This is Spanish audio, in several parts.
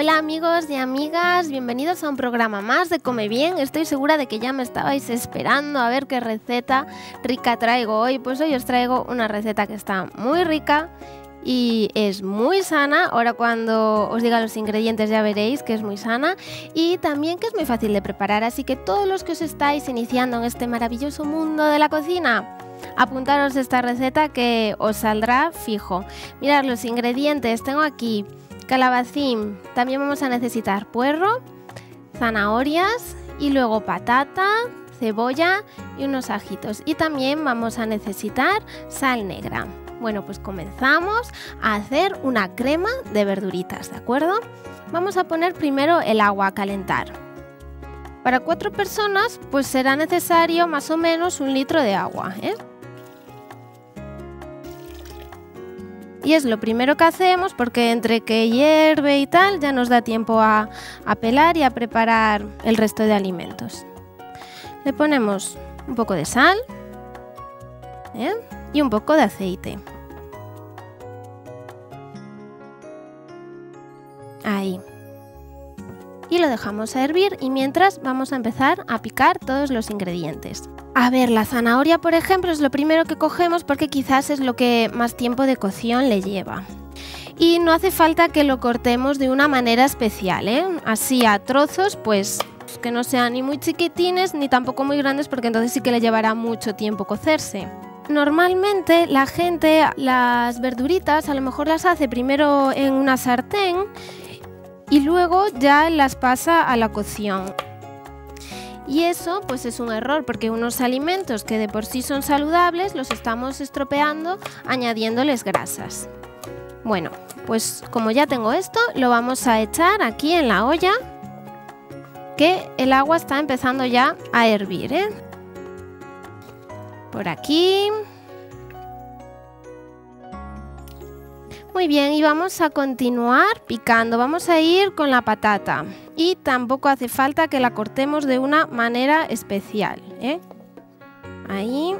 Hola amigos y amigas, bienvenidos a un programa más de Come Bien. Estoy segura de que ya me estabais esperando a ver qué receta rica traigo hoy. Pues hoy os traigo una receta que está muy rica y es muy sana. Ahora cuando os diga los ingredientes ya veréis que es muy sana y también que es muy fácil de preparar. Así que todos los que os estáis iniciando en este maravilloso mundo de la cocina, apuntaros esta receta que os saldrá fijo. Mirad los ingredientes, tengo aquí calabacín, también vamos a necesitar puerro, zanahorias y luego patata, cebolla y unos ajitos. Y también vamos a necesitar sal negra. Bueno, pues comenzamos a hacer una crema de verduritas, ¿de acuerdo? Vamos a poner primero el agua a calentar. Para cuatro personas, pues será necesario más o menos un litro de agua, ¿eh? Y es lo primero que hacemos porque entre que hierve y tal ya nos da tiempo a, pelar y a preparar el resto de alimentos. Le ponemos un poco de sal ¿eh? y un poco de aceite. Ahí. Y lo dejamos a hervir y mientras vamos a empezar a picar todos los ingredientes. A ver, la zanahoria, por ejemplo, es lo primero que cogemos porque quizás es lo que más tiempo de cocción le lleva. Y no hace falta que lo cortemos de una manera especial, ¿eh? Así a trozos, pues que no sean ni muy chiquitines ni tampoco muy grandes porque entonces sí que le llevará mucho tiempo cocerse. Normalmente la gente las verduritas a lo mejor las hace primero en una sartén y luego ya las pasa a la cocción. Y eso pues es un error porque unos alimentos que de por sí son saludables los estamos estropeando añadiéndoles grasas. Bueno, pues como ya tengo esto, lo vamos a echar aquí en la olla que el agua está empezando ya a hervir. ¿eh? Por aquí. Muy bien, y vamos a continuar picando. Vamos a ir con la patata. Y tampoco hace falta que la cortemos de una manera especial. ¿eh? Ahí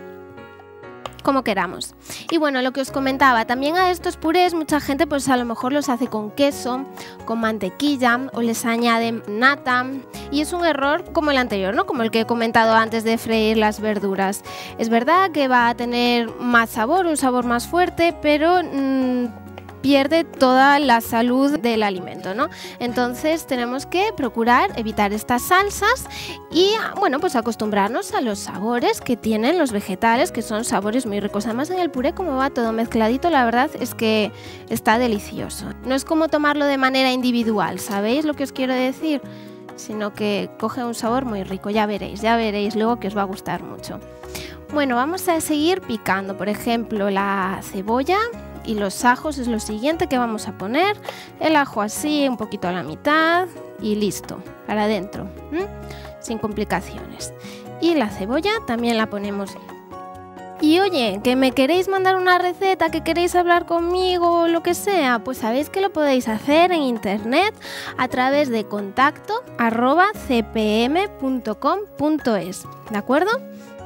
como queramos. Y bueno, lo que os comentaba, también a estos purés mucha gente pues a lo mejor los hace con queso, con mantequilla o les añaden nata y es un error como el anterior, ¿no? Como el que he comentado antes de freír las verduras. Es verdad que va a tener más sabor, un sabor más fuerte, pero mm, pierde toda la salud del alimento, ¿no? Entonces tenemos que procurar evitar estas salsas y, bueno, pues acostumbrarnos a los sabores que tienen los vegetales, que son sabores muy ricos. Además en el puré como va todo mezcladito, la verdad es que está delicioso. No es como tomarlo de manera individual, ¿sabéis lo que os quiero decir? Sino que coge un sabor muy rico, ya veréis, ya veréis luego que os va a gustar mucho. Bueno, vamos a seguir picando, por ejemplo, la cebolla y los ajos es lo siguiente que vamos a poner. El ajo así, un poquito a la mitad y listo, para adentro, sin complicaciones. Y la cebolla también la ponemos. Y oye, que me queréis mandar una receta, que queréis hablar conmigo o lo que sea, pues sabéis que lo podéis hacer en internet a través de contacto arroba cpm.com.es, ¿de acuerdo?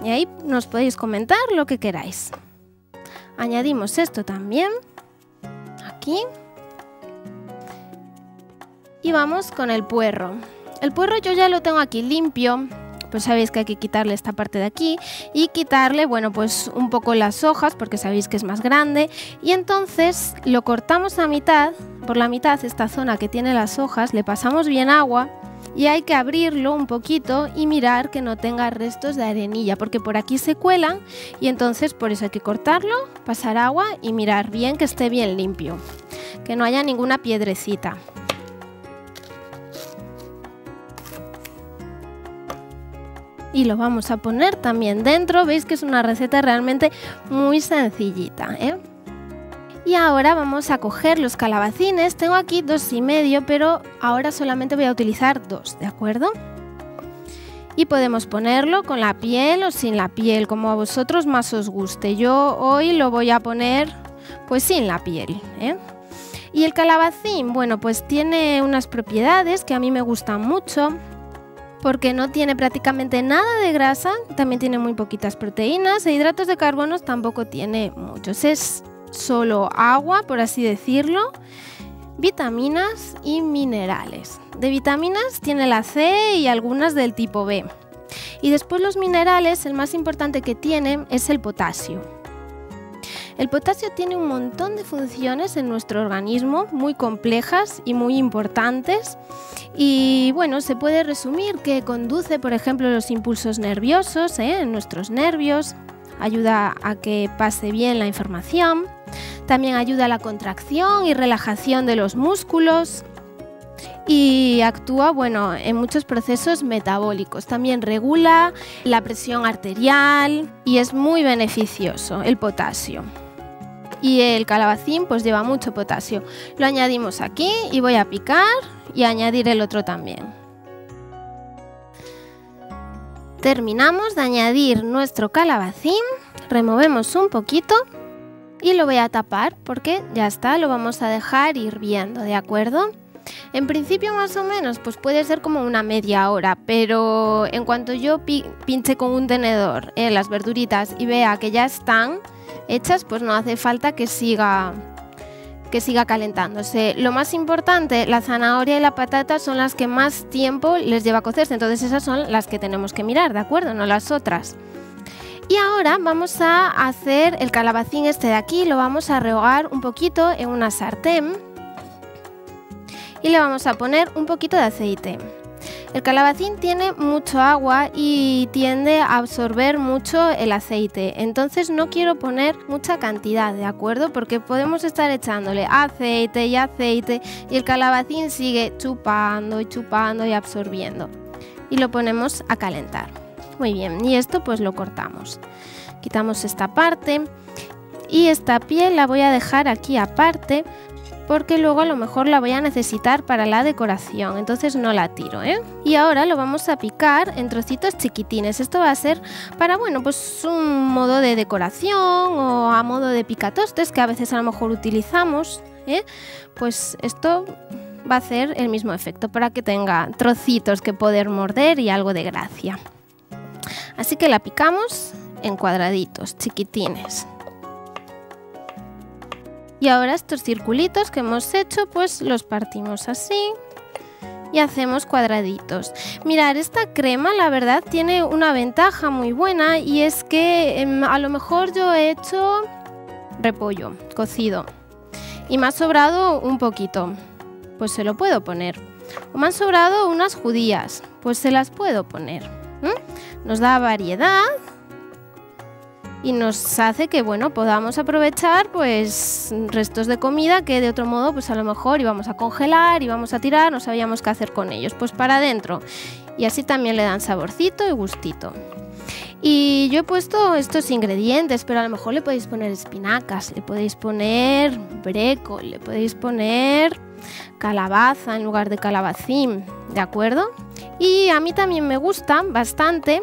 Y ahí nos podéis comentar lo que queráis. Añadimos esto también, aquí. Y vamos con el puerro. El puerro yo ya lo tengo aquí limpio, pues sabéis que hay que quitarle esta parte de aquí y quitarle, bueno, pues un poco las hojas porque sabéis que es más grande y entonces lo cortamos a mitad, por la mitad esta zona que tiene las hojas, le pasamos bien agua y hay que abrirlo un poquito y mirar que no tenga restos de arenilla porque por aquí se cuelan y entonces por eso hay que cortarlo, pasar agua y mirar bien que esté bien limpio, que no haya ninguna piedrecita. y lo vamos a poner también dentro. Veis que es una receta realmente muy sencillita. ¿eh? Y ahora vamos a coger los calabacines. Tengo aquí dos y medio, pero ahora solamente voy a utilizar dos, ¿de acuerdo? Y podemos ponerlo con la piel o sin la piel, como a vosotros más os guste. Yo hoy lo voy a poner pues sin la piel. ¿eh? Y el calabacín, bueno, pues tiene unas propiedades que a mí me gustan mucho porque no tiene prácticamente nada de grasa, también tiene muy poquitas proteínas e hidratos de carbono tampoco tiene muchos. Es solo agua, por así decirlo. vitaminas y minerales. De vitaminas tiene la C y algunas del tipo B. Y después los minerales, el más importante que tiene es el potasio. El potasio tiene un montón de funciones en nuestro organismo, muy complejas y muy importantes. Y bueno, se puede resumir que conduce, por ejemplo, los impulsos nerviosos ¿eh? en nuestros nervios, ayuda a que pase bien la información, también ayuda a la contracción y relajación de los músculos y actúa bueno, en muchos procesos metabólicos. También regula la presión arterial y es muy beneficioso el potasio. Y el calabacín pues lleva mucho potasio. Lo añadimos aquí y voy a picar y añadir el otro también. Terminamos de añadir nuestro calabacín, removemos un poquito y lo voy a tapar porque ya está, lo vamos a dejar hirviendo, ¿de acuerdo? En principio más o menos, pues puede ser como una media hora, pero en cuanto yo pinche con un tenedor en las verduritas y vea que ya están hechas, pues no hace falta que siga que siga calentándose. Lo más importante, la zanahoria y la patata son las que más tiempo les lleva a cocerse, entonces esas son las que tenemos que mirar, ¿de acuerdo? No las otras. Y ahora vamos a hacer el calabacín este de aquí, lo vamos a rehogar un poquito en una sartén y le vamos a poner un poquito de aceite. El calabacín tiene mucho agua y tiende a absorber mucho el aceite, entonces no quiero poner mucha cantidad, ¿de acuerdo? Porque podemos estar echándole aceite y aceite y el calabacín sigue chupando y chupando y absorbiendo. Y lo ponemos a calentar. Muy bien, y esto pues lo cortamos. Quitamos esta parte y esta piel la voy a dejar aquí aparte porque luego a lo mejor la voy a necesitar para la decoración, entonces no la tiro. ¿eh? Y ahora lo vamos a picar en trocitos chiquitines. Esto va a ser para, bueno, pues un modo de decoración o a modo de picatostes que a veces a lo mejor utilizamos. ¿eh? Pues esto va a hacer el mismo efecto para que tenga trocitos que poder morder y algo de gracia. Así que la picamos en cuadraditos chiquitines. Y ahora estos circulitos que hemos hecho, pues los partimos así y hacemos cuadraditos. Mirar, esta crema la verdad tiene una ventaja muy buena y es que em, a lo mejor yo he hecho repollo cocido y me ha sobrado un poquito, pues se lo puedo poner. O me han sobrado unas judías, pues se las puedo poner. Nos da variedad y nos hace que bueno podamos aprovechar pues restos de comida que de otro modo pues a lo mejor íbamos a congelar íbamos a tirar no sabíamos qué hacer con ellos. Pues para adentro. Y así también le dan saborcito y gustito. Y yo he puesto estos ingredientes pero a lo mejor le podéis poner espinacas le podéis poner brécol le podéis poner calabaza en lugar de calabacín de acuerdo y a mí también me gusta bastante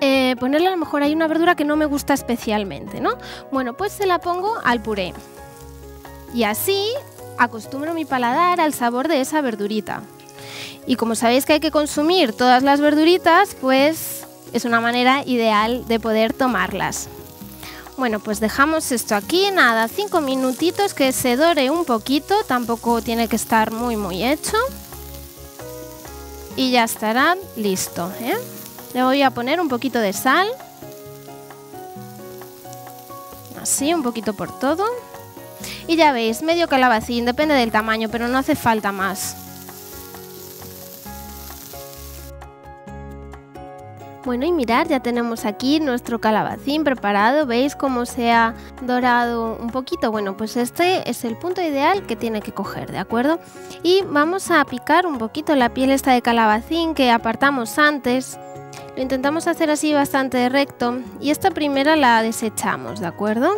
eh, ponerle a lo mejor hay una verdura que no me gusta especialmente, ¿no? Bueno, pues se la pongo al puré. Y así acostumbro mi paladar al sabor de esa verdurita. Y como sabéis que hay que consumir todas las verduritas, pues es una manera ideal de poder tomarlas. Bueno, pues dejamos esto aquí, nada, cinco minutitos que se dore un poquito, tampoco tiene que estar muy muy hecho. Y ya estará listo, ¿eh? Le voy a poner un poquito de sal. Así, un poquito por todo. Y ya veis, medio calabacín, depende del tamaño, pero no hace falta más. Bueno, y mirad, ya tenemos aquí nuestro calabacín preparado. ¿Veis cómo se ha dorado un poquito? Bueno, pues este es el punto ideal que tiene que coger, ¿de acuerdo? Y vamos a picar un poquito la piel esta de calabacín que apartamos antes lo intentamos hacer así bastante recto y esta primera la desechamos, ¿de acuerdo?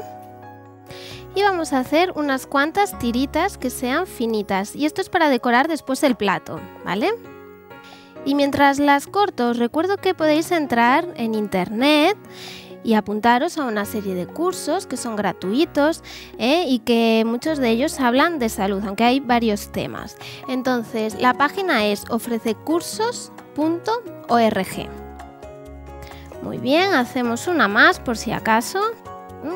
Y vamos a hacer unas cuantas tiritas que sean finitas y esto es para decorar después el plato, ¿vale? Y mientras las corto, os recuerdo que podéis entrar en internet y apuntaros a una serie de cursos que son gratuitos ¿eh? y que muchos de ellos hablan de salud, aunque hay varios temas. Entonces, la página es ofrececursos.org. Muy bien, hacemos una más por si acaso.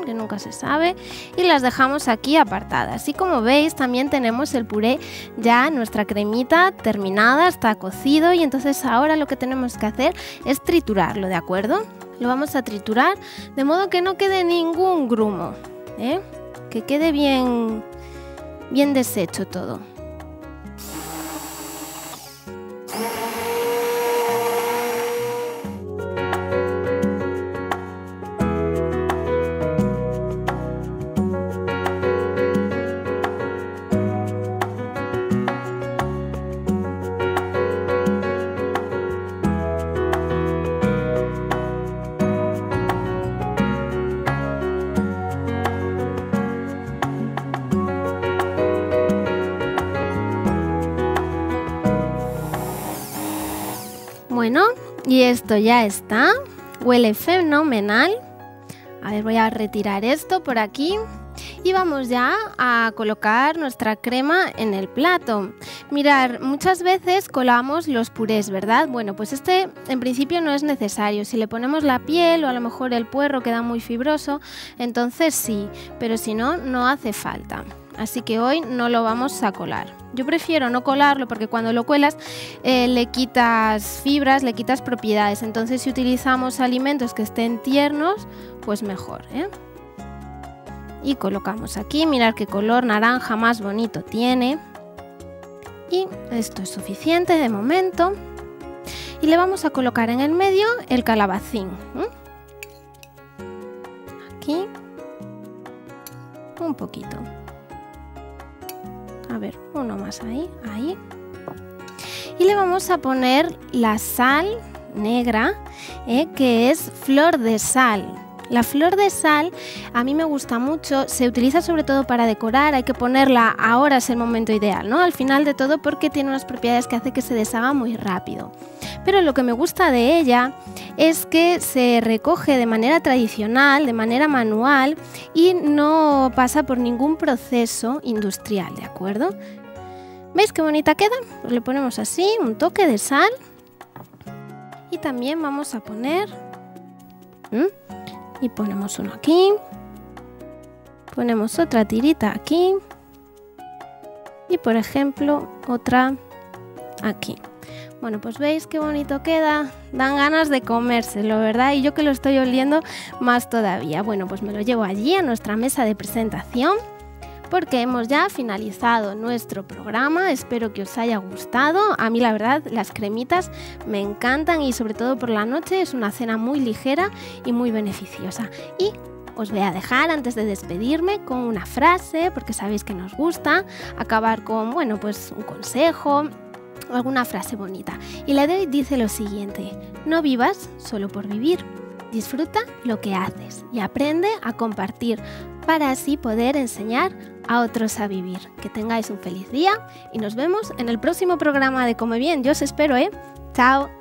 Que nunca se sabe, y las dejamos aquí apartadas. Y como veis, también tenemos el puré ya, nuestra cremita terminada, está cocido y entonces ahora lo que tenemos que hacer es triturarlo, ¿de acuerdo? Lo vamos a triturar de modo que no quede ningún grumo, ¿eh? que quede bien, bien deshecho todo. Y esto ya está. Huele fenomenal. A ver, voy a retirar esto por aquí. Y vamos ya a colocar nuestra crema en el plato. Mirar, muchas veces colamos los purés, ¿verdad? Bueno, pues este en principio no es necesario. Si le ponemos la piel o a lo mejor el puerro queda muy fibroso, entonces sí, pero si no, no hace falta. Así que hoy no lo vamos a colar. Yo prefiero no colarlo porque cuando lo cuelas eh, le quitas fibras, le quitas propiedades. Entonces si utilizamos alimentos que estén tiernos, pues mejor. ¿eh? Y colocamos aquí, mirar qué color naranja más bonito tiene. Y esto es suficiente de momento. Y le vamos a colocar en el medio el calabacín. Aquí. Un poquito. Ver, uno más ahí, ahí. Y le vamos a poner la sal negra, eh, que es flor de sal. La flor de sal a mí me gusta mucho, se utiliza sobre todo para decorar, hay que ponerla ahora es el momento ideal, ¿no? Al final de todo porque tiene unas propiedades que hace que se deshaga muy rápido. Pero lo que me gusta de ella es que se recoge de manera tradicional, de manera manual y no pasa por ningún proceso industrial, ¿de acuerdo? ¿Veis qué bonita queda? Pues le ponemos así, un toque de sal y también vamos a poner y ponemos uno aquí. Ponemos otra tirita aquí. Y por ejemplo otra aquí. Bueno, pues veis qué bonito queda, dan ganas de comérselo, ¿verdad? Y yo que lo estoy oliendo más todavía. Bueno, pues me lo llevo allí a nuestra mesa de presentación porque hemos ya finalizado nuestro programa. Espero que os haya gustado. A mí la verdad las cremitas me encantan y sobre todo por la noche es una cena muy ligera y muy beneficiosa. Y os voy a dejar antes de despedirme con una frase, porque sabéis que nos gusta acabar con, bueno, pues un consejo o alguna frase bonita. Y la de hoy dice lo siguiente, no vivas solo por vivir. Disfruta lo que haces y aprende a compartir para así poder enseñar a otros a vivir. Que tengáis un feliz día y nos vemos en el próximo programa de Come Bien. Yo os espero, ¿eh? Chao.